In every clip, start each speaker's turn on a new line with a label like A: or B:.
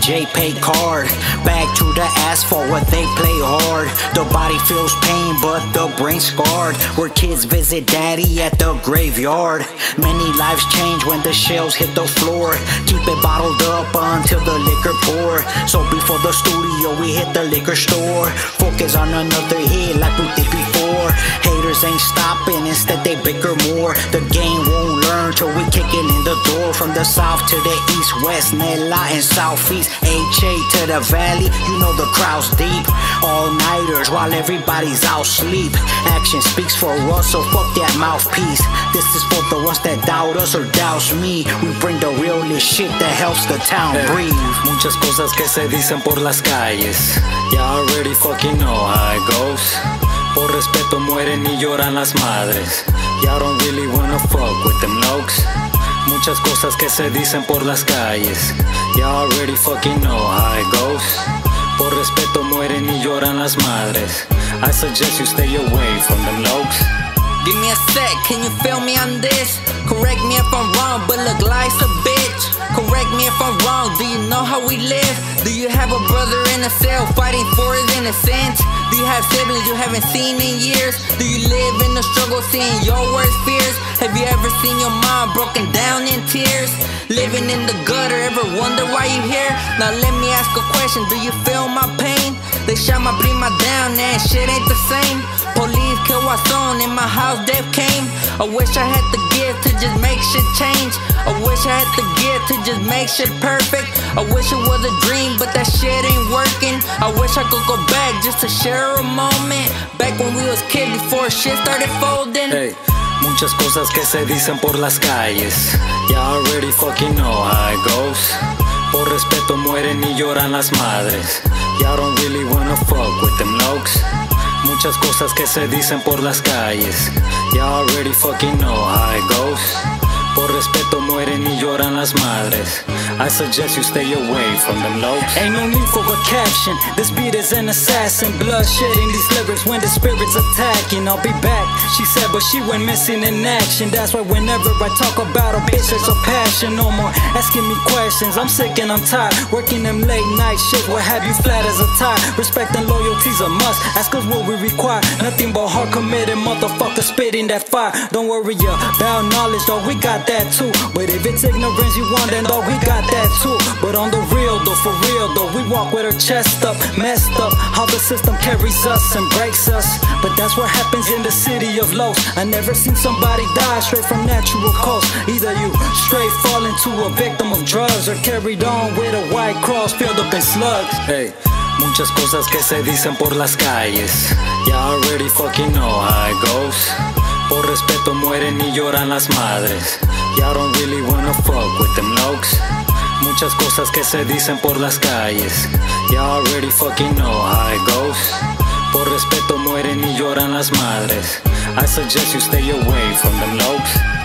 A: JPay card. Back to the asphalt where they play hard. The body feels pain, but the brain scarred. Where kids visit daddy at the graveyard. Many lives change when the shells hit the floor. Keep it bottled up until the liquor pour. So before the studio, we hit the liquor store. Focus on another hit like we did before. Haters ain't stopping, instead they bicker more. The game won't learn till we kicking in the door. From the south to the east, west, Nella and southeast. HA to the valley, you know the crowd's deep. All nighters while everybody's out sleep. Action speaks for us, so fuck that mouthpiece. This is for the ones that doubt us or doubts me. We bring the realest shit that helps the town breathe.
B: Muchas cosas que se dicen por las calles. Ya already fucking know how it goes. Por respeto mueren y lloran las madres. Ya don't really wanna fuck with them lokes. Muchas cosas que se dicen por las calles. Ya already fucking know how it goes. Por respeto mueren y lloran las madres. I suggest you stay away from them lokes.
C: Give me a sec, can you feel me on this? Correct me if I'm wrong, but look life's a bitch. Correct me if I'm wrong, do you know how we live? Do you have a brother in a cell fighting for his innocence? Do you have siblings you haven't seen in years? Do you live in the struggle seeing your worst fears? Have you ever seen your mom broken down in tears? Living in the gutter, ever wonder why you here? Now let me ask a question, do you feel my pain? They shot my prima down and shit ain't the same. Police kill Watson in my house, death came. I wish I had the gift to just make shit change. I wish I had the gift to just make shit perfect. I wish it was a dream, but that shit ain't working. I wish I could go back just to share a moment. Back when we was kids before shit started folding.
D: Hey, muchas cosas que se dicen por las calles. Ya already fucking know how it goes. Por respeto mueren y lloran las madres. Ya don't really wanna fuck with them lokes. Muchas cosas que se dicen por las calles. Ya already fucking know how it goes. Por respeto mueren y lloran las madres. I suggest you stay away from them lokes.
B: Ain't no need for a caption. This beat is an assassin. Bloodshed in these lyrics when the spirit's attacking. I'll be back, she said, but she went missing in action. That's why whenever I talk about a bitch, there's a passion. No more asking me questions. I'm sick and I'm tired. Working them late night shit will have you flat as a tire. Respect and loyalty's a must. Ask us what we require. Nothing but hard committed motherfuckers spitting that fire. Don't worry about knowledge, dog. We got that too. But if it's ignorance you want, then dog, we got that too. But on the real though, for real though, we walk with our chest up, messed up. How the system carries us and breaks us. But that's what happens in the city of Los. I never seen somebody die straight from natural cause. Either you straight fall into a victim of drugs or carried on with a white cross filled up in slugs.
D: Hey, muchas cosas que se dicen por las calles. Ya already fucking know how it goes. Por respeto mueren y lloran las madres. Ya don't really wanna fuck with them lokes. Muchas cosas que se dicen por las calles. Ya already fucking know how it goes. Por respeto mueren y lloran las madres. I suggest you stay away from them lokes.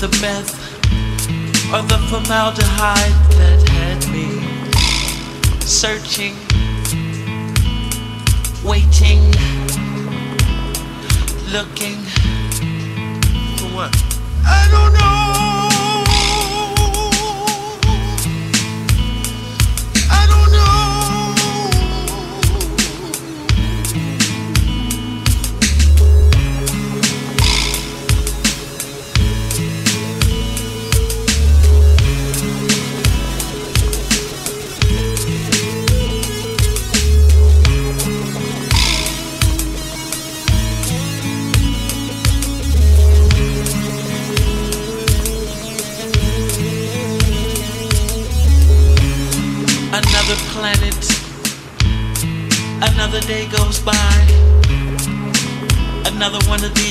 E: The meth or the formaldehyde that had me searching, waiting, looking?
F: For what?
E: Another one of these.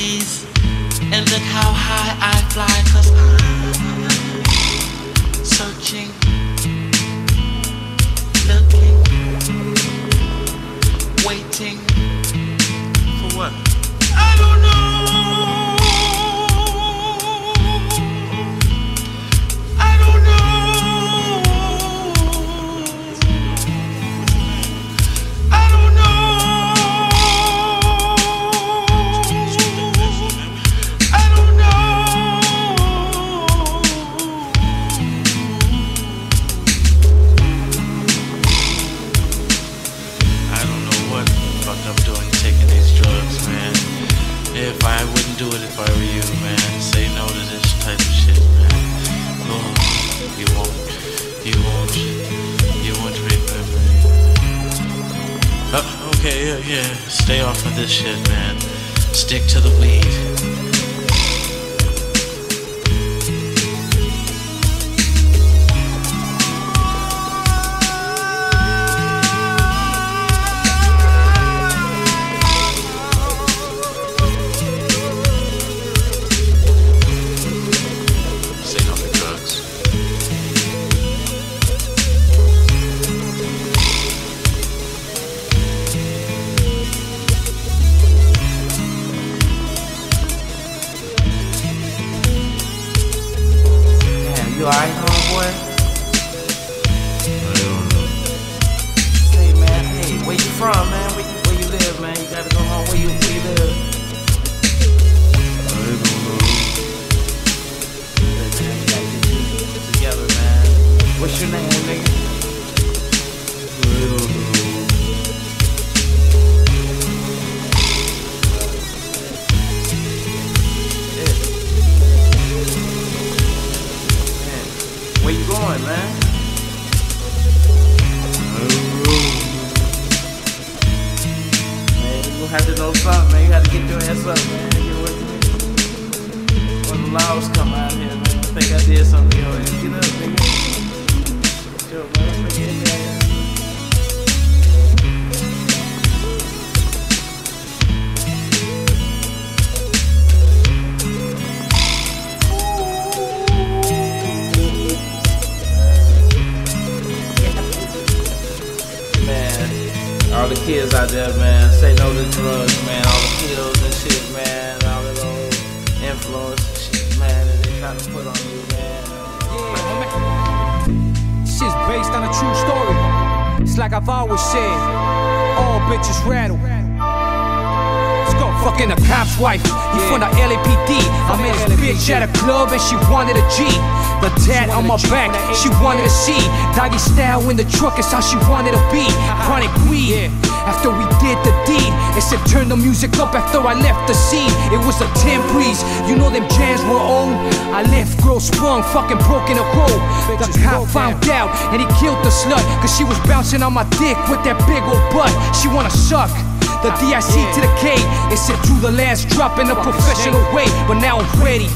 G: Like I've always said, all bitches rattle. Let's go. Fucking a cop's wife, he from the LAPD. I met this bitch at a club and she wanted a G. The tat on my back, she wanted to see. Doggy style in the truck is how she wanted to be. Uh-huh. Chronic weed. After we did the deed, it said turn the music up after I left the scene. It was a 10 breeze, you know them jams were old. I left girl sprung, fucking broken a hole. The cop found out and he killed the slut. Cause she was bouncing on my dick with that big old butt. She wanna suck. The DIC to the K, it said to the last drop in a professional way. But now I'm ready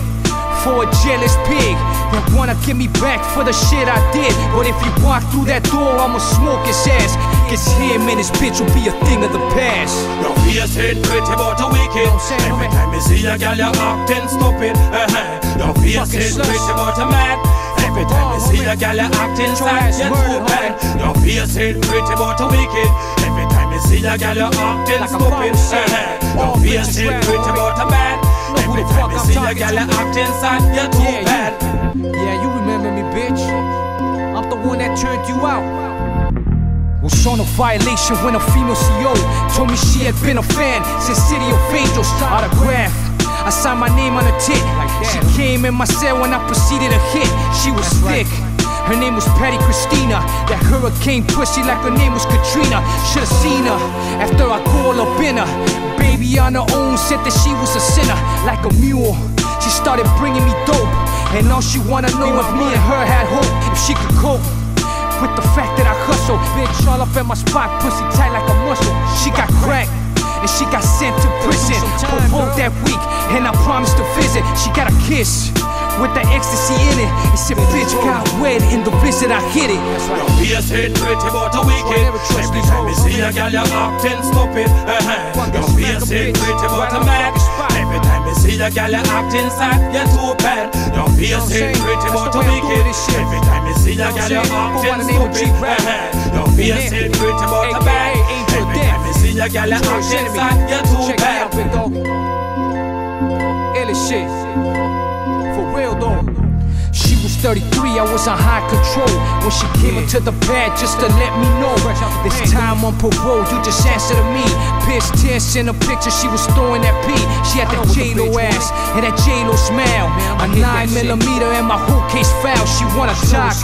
G: for a jealous pig that wanna get me back for the shit I did. But if he walk through that door, I'ma smoke his ass. Cause him and his bitch will be a thing of the past.
H: Your face hit pretty but a wicked. Every time you see a gal, you acting stupid. Uh-huh. Your face hit pretty but a mad. Every time you see a gal, you acting sad. You're too bad. Your face hit pretty but a wicked. Every time you see a gal, you acting stupid. Uh-huh. Your face hit but a mad. Every time you see a gal, you acting sad. You're too
G: Yeah,
H: bad.
G: you, yeah, you remember me, bitch. I'm the one that turned you out. Was on a violation when a female CO told me she had been a fan since City of Angels autograph. I signed my name on a tit. She came in my cell when I proceeded to hit. She was thick. Her name was Patty Christina. That hurricane pussy like her name was Katrina. Should've seen her after I called up in her. Baby on her own said that she was a sinner, like a mule. She started bringing me dope, and all she wanna know if me and her had hope, if she could cope with the fact that I hustle. Bitch all up in my spot, pussy tight like a muscle. She got cracked. And she got sent to prison. Proposed that week, and I promised to visit. She got a kiss with the ecstasy in it. It said, bitch got wet in the visit. I hit it.
H: Your face hit pretty but a wicked. Every time you see a gal you acting stupid uh-huh. Your face hit pretty but a mad. Every time you see a gal you acting sad You're too bad. Your face hit pretty but a wicked. Every time you see a gal you acting stupid uh-huh. Your face hit pretty but a bad Every time you see a gal you acting sad You're too
G: Check it
H: bad
G: out, big dog. Ill as shit. Real though. She was 33, I was on high control. When she came into the pad just to let me know. This time on parole, you just answer to me. Pierce tense in a picture, she was throwing that P. She had that J-Lo ass and that J-Lo smile. A 9 millimeter and my whole case foul. She wanna talk.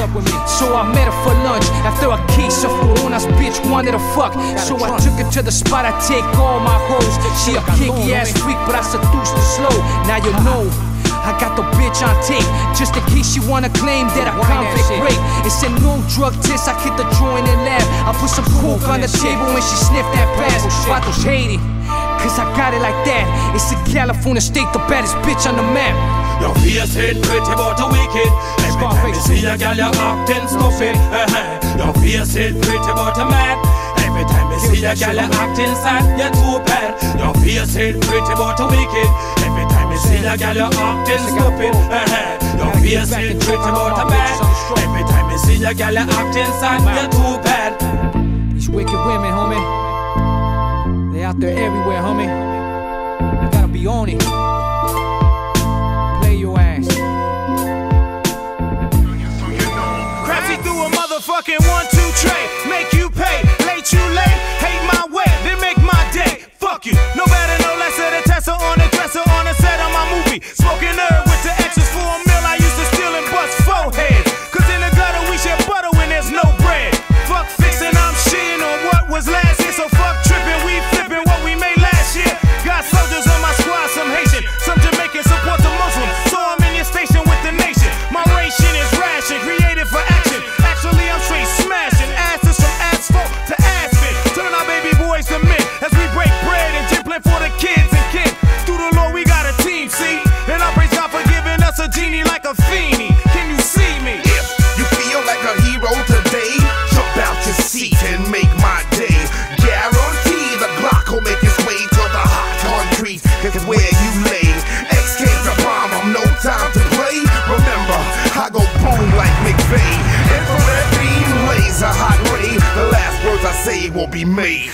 G: So I met her for lunch. After a case of coronas, bitch wanted to fuck. So I took her to the spot I take all my hoes. She a kinky ass freak, but I seduced her slow. Now you know. I got the bitch on tape, just in case she wanna claim that I convict rape. It's a no drug test, I hit the joint in lab. I put some coke on the table when she sniffed that pass. Vatos hate it, cause I got it like that. It's in California state, the baddest bitch on the map.
H: Your face hit pretty but a wicked Every time you see a gal you acting stupid uh-huh. Your face hit pretty but a mad Every time you see a gal you acting sad You're too bad Your face hit pretty but a wicked Every time you see a gal you acting stupid. Your face hit pretty but a mad Every time you see a gal you acting sad You're too bad
G: These wicked women, homie. They out there everywhere, homie. You gotta be on it. Play your ass.
H: Crafty through a motherfucking one-two tray. Make you pay, late you late. Smoking herb a fiend. Can you see me?
I: If you feel like a hero today, jump out your seat and make my day. Guarantee the Glock will make its way to the hot concrete, cause it's where you lay. X came to bomb, I'm no time to play. Remember, I go boom like McVeigh. Infrared beam, laser, hot ray. The last words I say will be made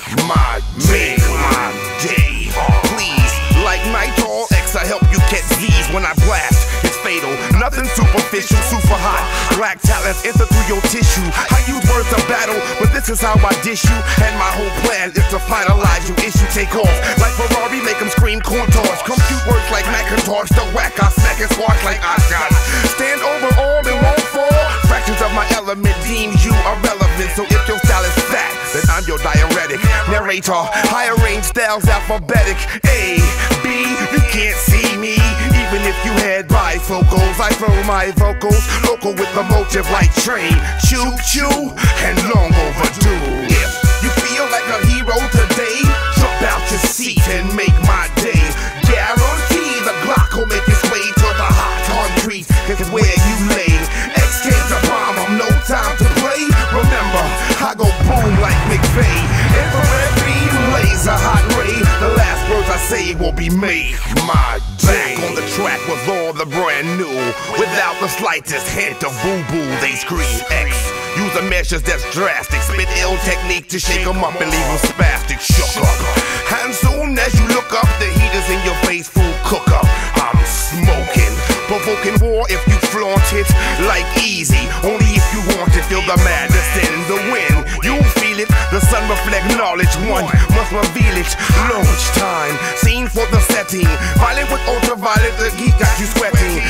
I: Talents enter through your tissue. I use words to battle, but this is how I dish you. And my whole plan is to finalize you. Issue take off like Ferrari, make them scream corn torch. Compute words like Macintosh, the whack I smack and squash like Oshkosh. Stand over all and won't fall. Fractions of my element deem you irrelevant. So if your style is then I'm your diuretic. Narrator, higher range styles alphabetic. A, B, you can't see me. Even if you had bifocals, I throw my vocals local with the motive like train. Choo choo and long overdue. If you feel like a hero today, jump out your seat and make my day. Guarantee the Glock will make its way to the hot concrete, cause where you lay. X came to bomb, I'm no time to say will be me, my. Back on the track with all the brand new. Without the slightest hint of boo boo, they scream X. Use the measures that's drastic. Spit ill technique to shake 'em up and leave 'em spastic, shook up. And soon as you look up, the heat is in your face, full cook up. I'm smoking. Provoking war if you flaunt it like easy. Only if you want to feel the madness in the wind. It, the sun reflect knowledge. One must reveal it. Launch time, scene for the setting. Violent with ultraviolet, the geek got you sweating.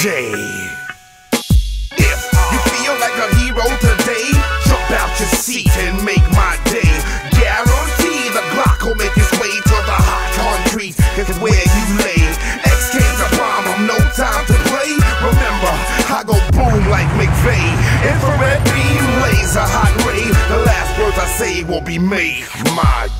I: Day. If you feel like a hero today, jump out your seat and make my day. Guarantee the Glock will make its way to the hot concrete, it's where you lay. X came to bomb, I'm no time to play. Remember, I go boom like McVeigh. Infrared beam, laser, hot ray. The last words I say will be made my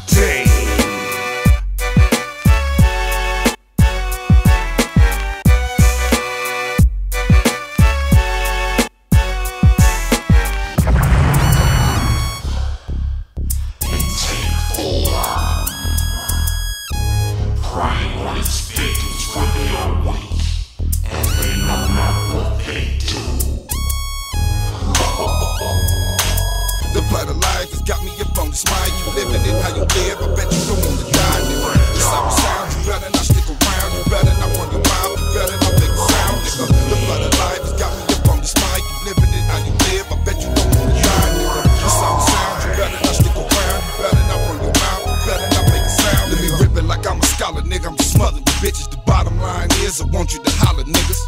J: niggas.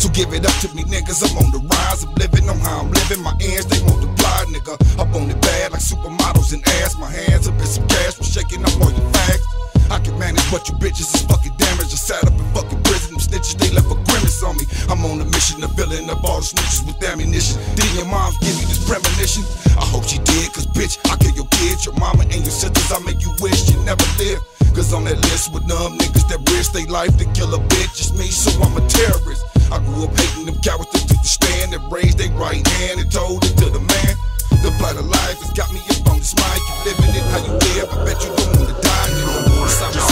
J: So give it up to me, niggas. I'm on the rise I'm living. I'm how I'm living. My ends, they multiply, nigga. Up on the bad like supermodels and ass. My hands up in some cash. We're shaking up all your facts. I can manage, but you bitches is fucking damaged. I sat up in fucking prison. Them snitches, they left a grimace on me. I'm on a mission to filling up all the snitches with ammunition. Did your mom give me this premonition. I hope she did, cause bitch, I kill your kids, your mama, and your sisters. I make you wish you never lived. Cause on that list with numb niggas that wish their life to kill a bitch. It's me, so I'm a terrorist. I grew up hating them cowards that took the stand and raised their right hand and told it to the man. The plight of life has got me up on this mic. You living it how you live, I bet you don't wanna die. You don't want to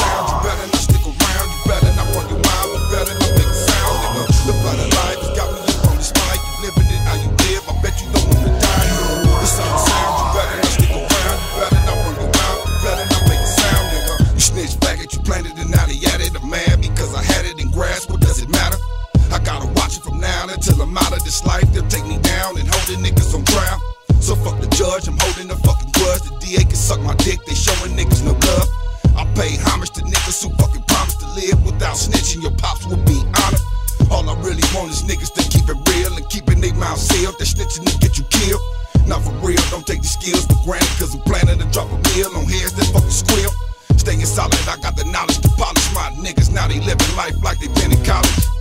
J: Till I'm out of this life, they'll take me down and hold the niggas on ground. So fuck the judge, I'm holding a fucking grudge. The DA can suck my dick, they showing niggas no love. I pay homage to niggas who fucking promise to live without snitching. Your pops will be honored. All I really want is niggas to keep it real and keeping their mouths sealed. That snitching niggas get you killed. Not for real, don't take these skills for granted, cause I'm planning to drop a meal on heads that fucking squeal. Staying solid, I got the knowledge to polish my niggas. Now they living life like they been in college.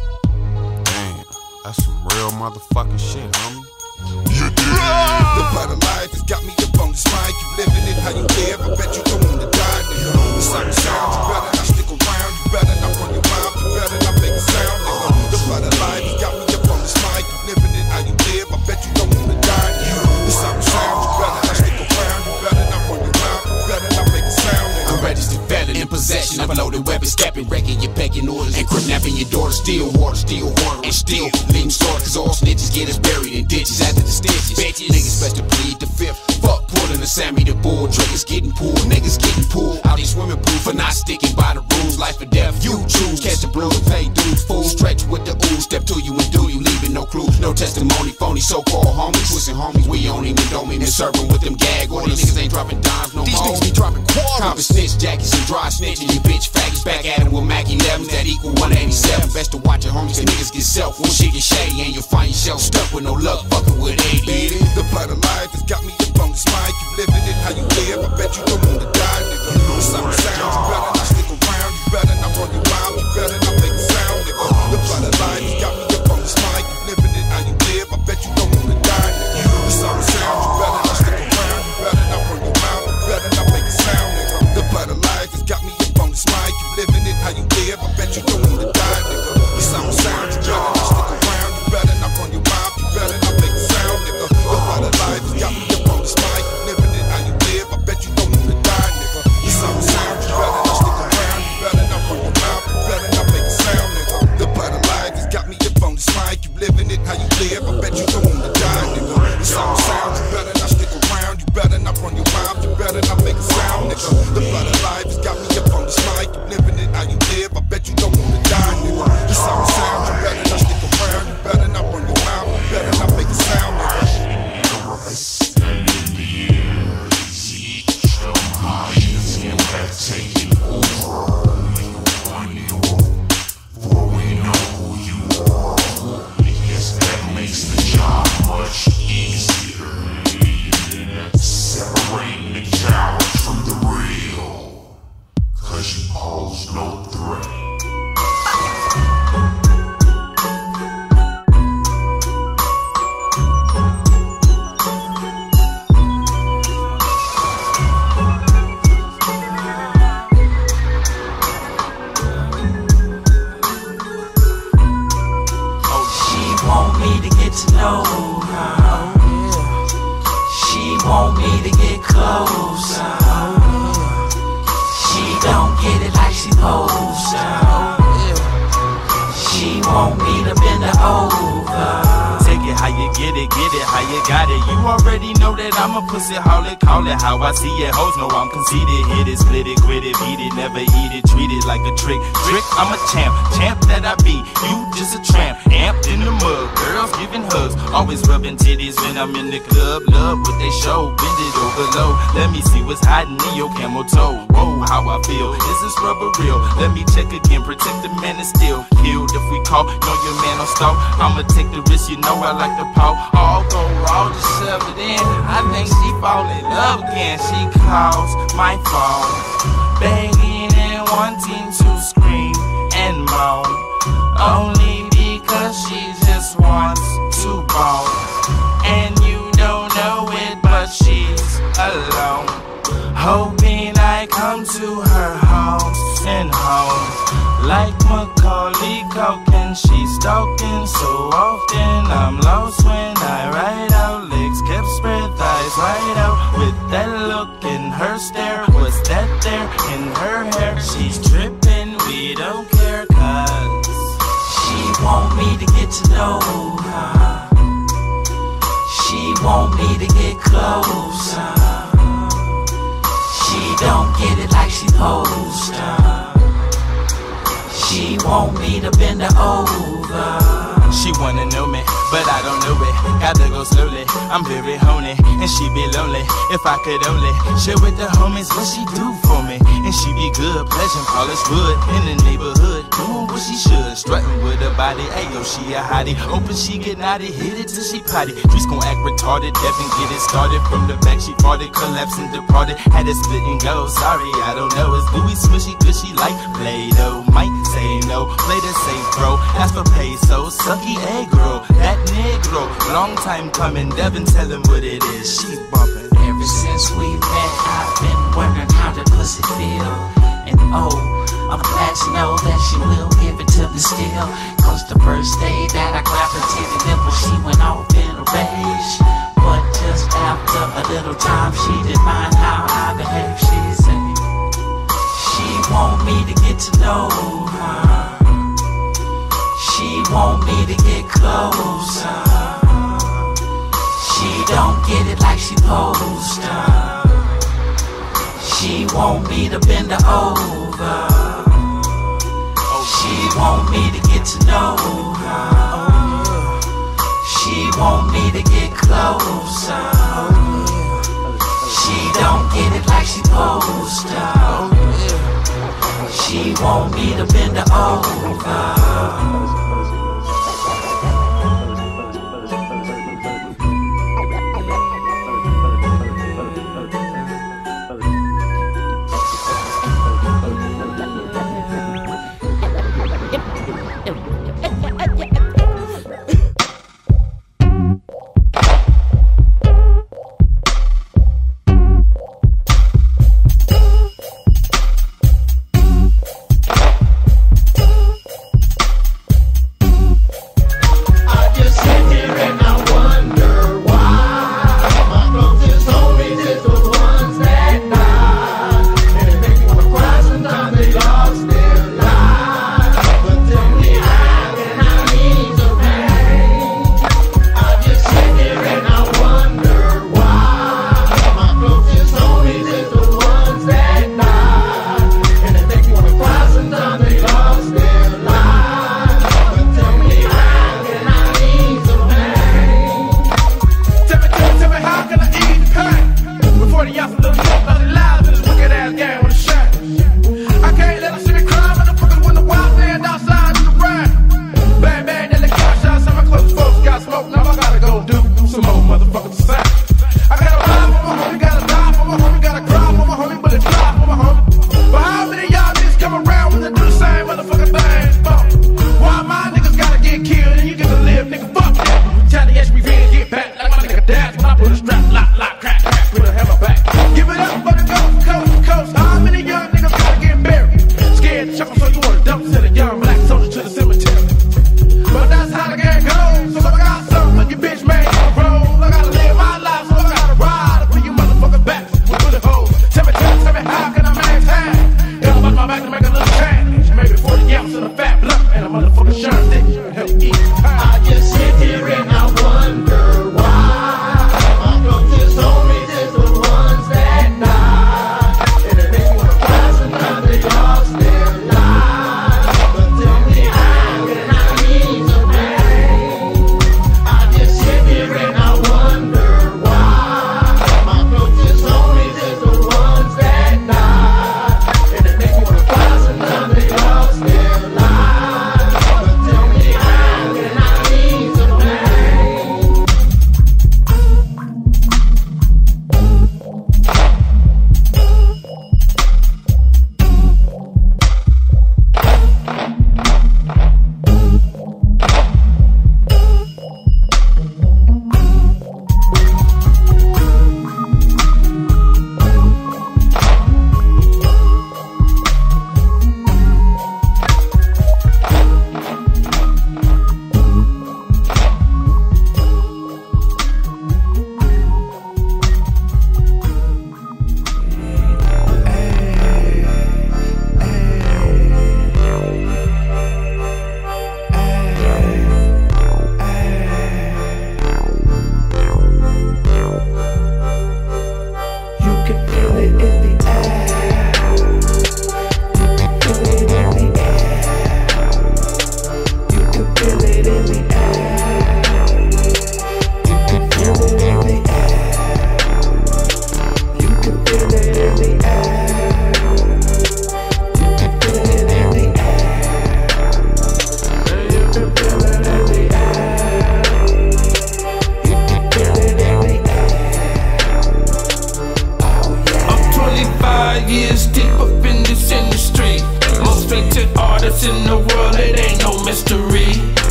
K: That's some real motherfucking shit, homie.
J: You did. The fight of life is got
L: rubbing titties when I'm in the club. Love what they show, bend it over low. Let me see what's hiding in your camel toe. Whoa, how I feel, is this rubber real? Let me check again, protect the man is still killed if we call. Know your man on stalk, I'ma take the risk, you know I like to paw. All go raw, just shove it in. I think she fall in love again. She calls my phone, begging and wanting to scream and moan. Only because she just wants to bone. Alone. Hoping I come to her house and home. Like Macaulay Culkin, she's stalking so often. I'm lost when I ride out. Legs kept spread, thighs wide out. With that look in her stare, what's that there in her hair? She's tripping, we don't care, cause
E: She want me to get to know her. She want me to get closer. Don't get it like she supposed. She want me to bend her over.
L: She wanna know me, but I don't know it. Gotta go slowly. I'm very horny, and she be lonely. If I could only share with the homies what she do for me, and she be good, pleasure, polished wood in the neighborhood, doing what she should, strutting with her body. Ayo, she a hottie. Open, she get naughty, hit it till she potty. Trees gon' act retarded, Devin get it started from the back. She farted, collapsed and departed. Had to split and go. Sorry, I don't know. It's Louis smushy, gushy like Play-Doh. Might say no, play the safe, bro. Ask for peso, sucky egg roll. That negro, long time coming. Devin, tell him what it is. She bumpin'.
E: Ever since we met, I've been wondering how the pussy feel. And oh, I'm glad to know that she will give it to me still. Cause the first day that I grabbed her titty nipple, she went off in a rage. But just after a little time, she didn't mind how I behave. She said, She want me to get to know her. She want me to get closer. She don't get it like she supposed to. She want me to bend her over. She want me to get to know her. She want me to get closer. She don't get it like she supposed to. She want me to bend her
M: over.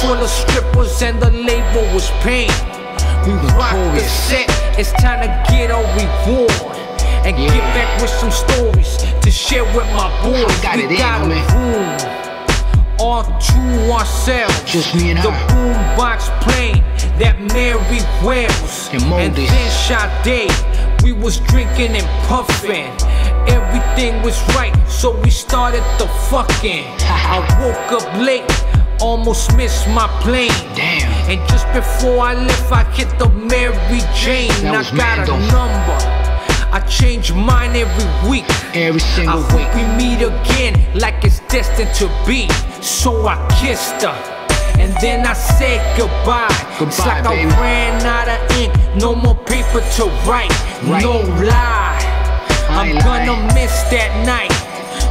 G: full of strippers and the label was pain. We rock the set, it's time to get a reward. And yeah. get back with some stories to share with my boys.
N: I got
G: we
N: it
G: got in,
N: a
G: room, all to ourselves.
N: Just me and
G: the
N: her.
G: boombox playing that Mary Wells.
N: And,
G: then shot day. we was drinking and puffing. Everything was right, so we started the fucking. I woke up late almost missed my plane. Damn. And just before I left, I hit the Mary Jane. I got a number. I change mine every week.
N: Every single
G: I hope we meet again like it's destined to be. So I kissed her. And then I said goodbye. it's like
N: baby.
G: I ran out of ink, no more paper to write.
N: Right.
G: No lie. I'm gonna
N: lying.
G: miss that night.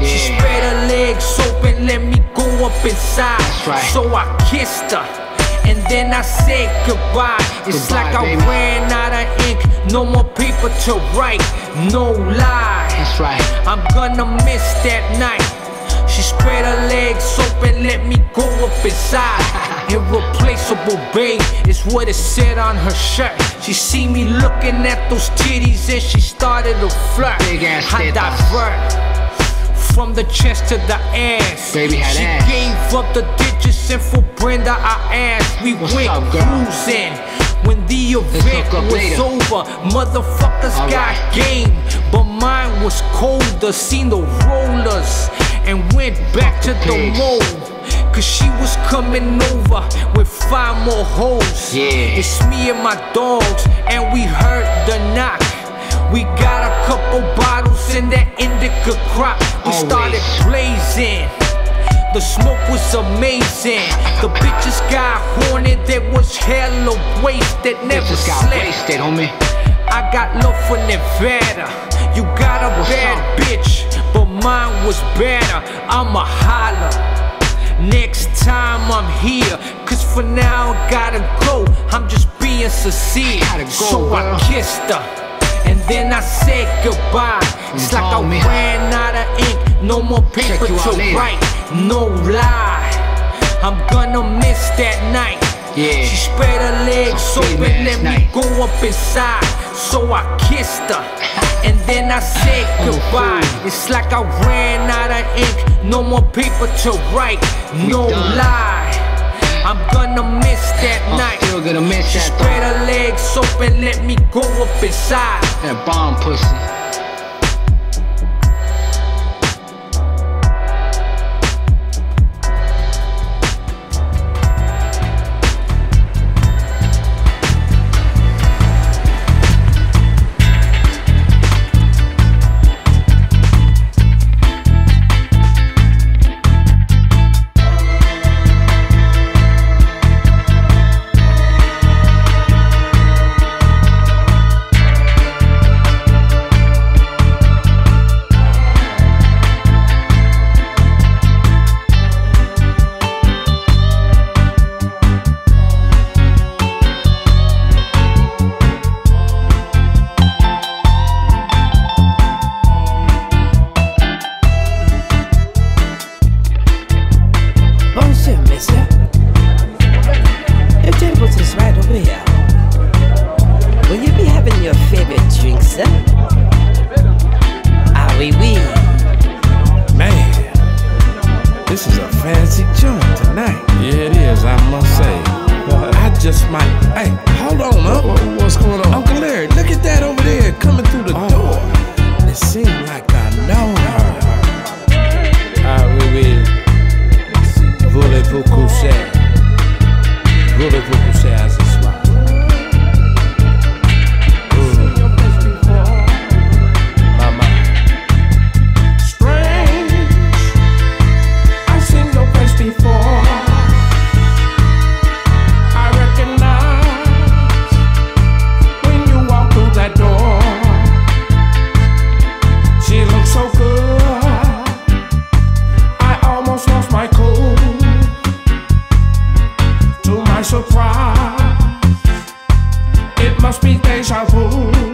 G: She spread her legs open, let me go up inside.
N: Right.
G: So I kissed her. And then I said goodbye. It's
N: Goodbye,
G: like I
N: baby.
G: ran out of ink, no more paper to write. No lie.
N: That's right.
G: I'm gonna miss that night. She spread her legs open, let me go up inside. Irreplaceable, babe, is what it said on her shirt. She see me looking at those titties and she started to flirt.
N: Big ass
G: I divert from the chest to the ass.
N: Baby had
G: she
N: ass.
G: gave up the digits and for Brenda I asked. We
N: What's
G: went
N: up,
G: cruising. When the event was
N: later.
G: over, motherfuckers
N: All
G: got
N: right.
G: game, but mine was colder. Seen the rollers and went back to the mold. Cause she was coming over with five more hoes.
N: Yeah.
G: It's me and my dogs, and we heard the knock. We got a couple bottles in that indica crop. We
N: Always.
G: started blazing. The smoke was amazing. The bitches got horny. There was hella waste that never
N: got
G: slept.
N: wasted, homie.
G: I got love for Nevada. You got a
N: What's
G: bad
N: up?
G: bitch, but mine was better. I'ma holler. Next time I'm here, cause for now I gotta go. I'm just being sincere.
N: Gotta go,
G: so I kissed her. Then I said goodbye. It's like I ran out of ink, no more paper to write. No lie, I'm gonna miss that night.
N: Yeah.
G: She spread her legs
N: Some
G: open, let
N: ass
G: me
N: night.
G: go up inside. So I kissed her, and then I said goodbye. It's like I ran out of ink, no more paper to write. No lie, I'm gonna miss that
N: I'm
G: night.
N: still gonna miss that
G: spread her legs open, let me go up inside.
N: That bomb pussy.
O: Mas be
P: deja vu.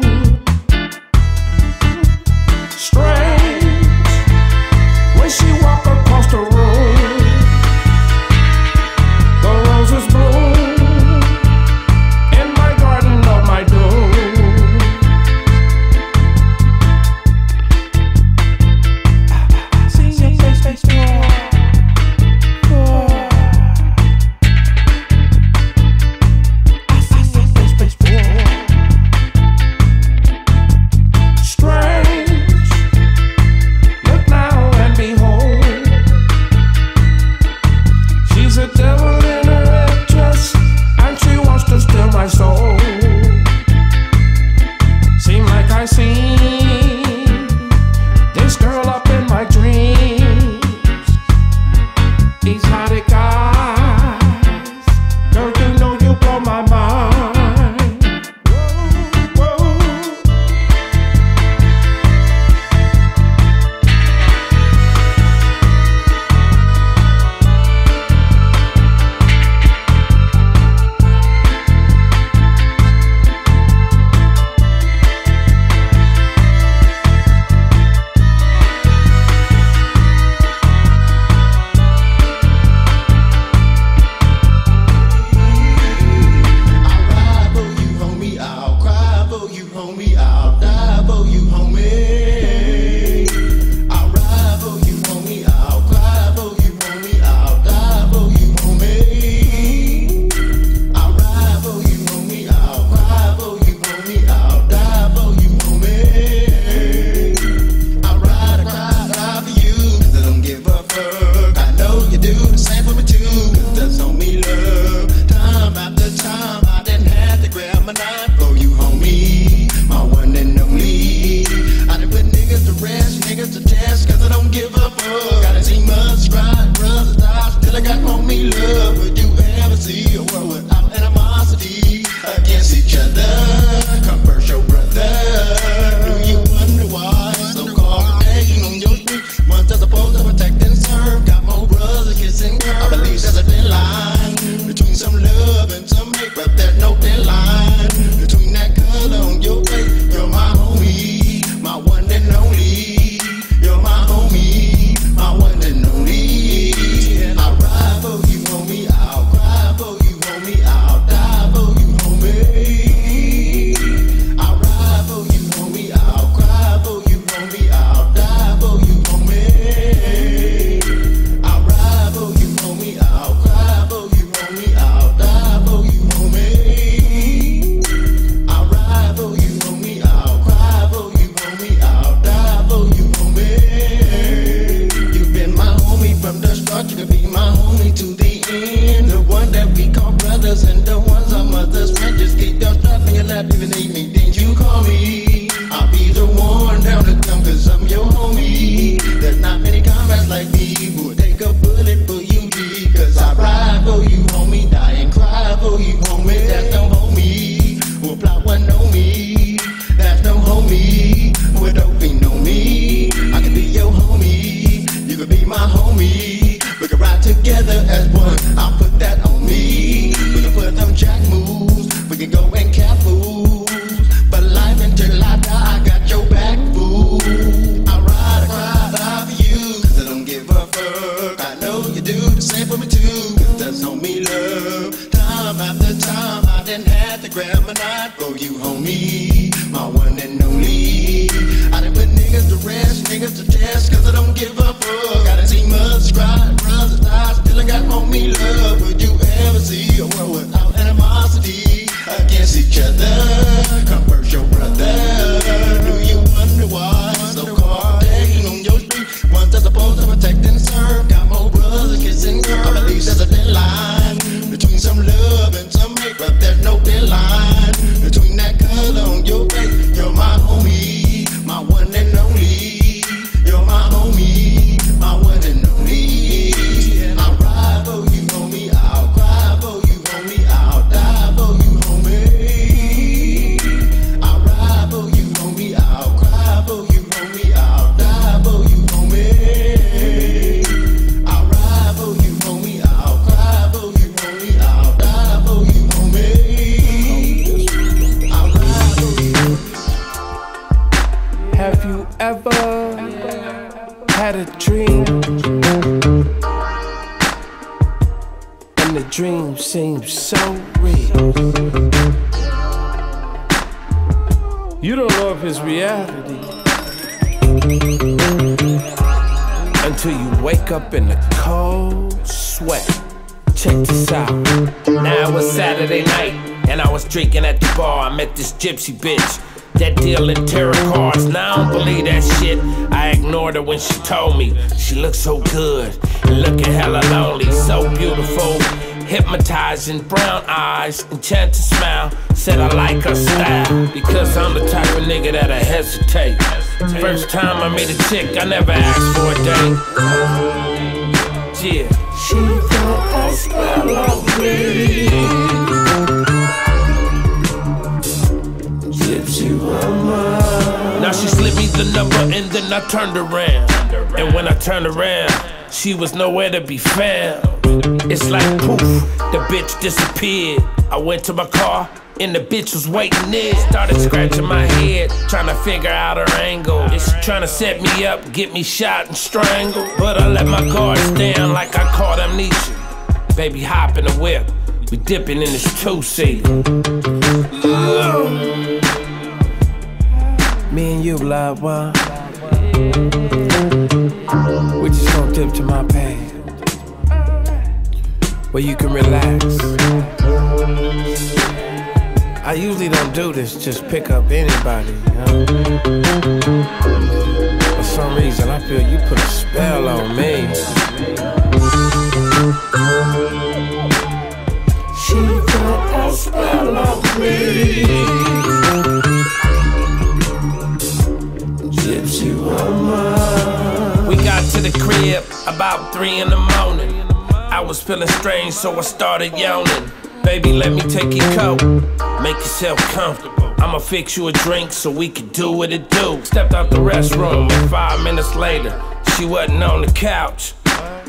P: Seems
N: so
M: real. You don't know if it's reality until you wake up in a cold sweat. Check this out. Now it was Saturday night, and I was drinking at the bar. I met this gypsy bitch that deal in tarot cards. Now I don't believe that shit. I ignored her when she told me she looked so good and looking hella lonely, so beautiful. Hypnotizing brown eyes, enchanted smile. Said I like her style because I'm the type of nigga that I hesitate. First time I meet a chick, I never asked for a date. Yeah, she thought I smelled like me. Gypsy woman. Now she slipped me the number and then I turned around. And when I turned around, she was nowhere to be found. It's like poof, the bitch disappeared. I went to my car and the bitch was waiting there. Started scratching my head, trying to figure out her angle. Is she trying to set me up, get me shot and strangled? But I let my guards down like I caught amnesia. Baby, hop in the whip. We dipping in this two seat. Me and you, love one. We just gonna dip to my pad. Where you can relax. I usually don't do this, just pick up anybody. You know? For some reason, I feel you put a spell on me. She put a spell on me. Gypsy woman. We got to the crib about three in the morning. I was feeling strange, so I started yawning. Baby, let me take your coat. Make yourself comfortable. I'ma fix you a drink so we can do what it do. Stepped out the restroom, and five minutes later, she wasn't on the couch.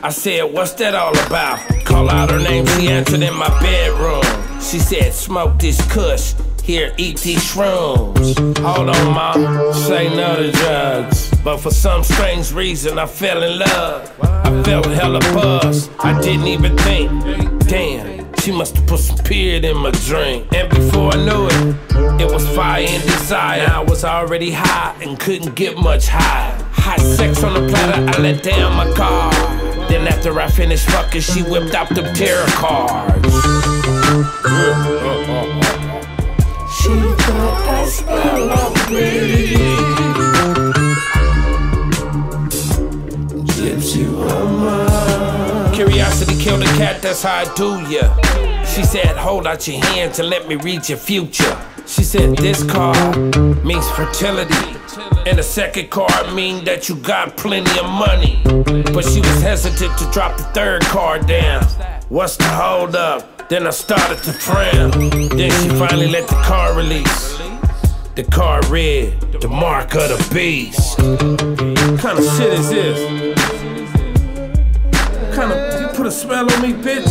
M: I said, What's that all about? Call out her name, she answered in my bedroom. She said, Smoke this kush. Here, eat these shrooms. Hold on, ma. Say no to drugs. But for some strange reason, I fell in love. I felt hella buzz. I didn't even think. Damn, she must have put some period in my drink. And before I knew it, it was fire and desire. I was already high and couldn't get much higher. Hot sex on the platter, I let down my guard. Then after I finished fucking, she whipped out the tarot cards. She. Gypsy. Curiosity killed a cat, that's how I do ya. She said, hold out your hands and let me read your future. She said, this card means fertility. And the second card mean that you got plenty of money. But she was hesitant to drop the third card down. What's the hold up? Then I started to frown. Then she finally let the car release. The car read, the mark of the beast. What kind of shit is this? What kind of, you put a spell on me, bitch?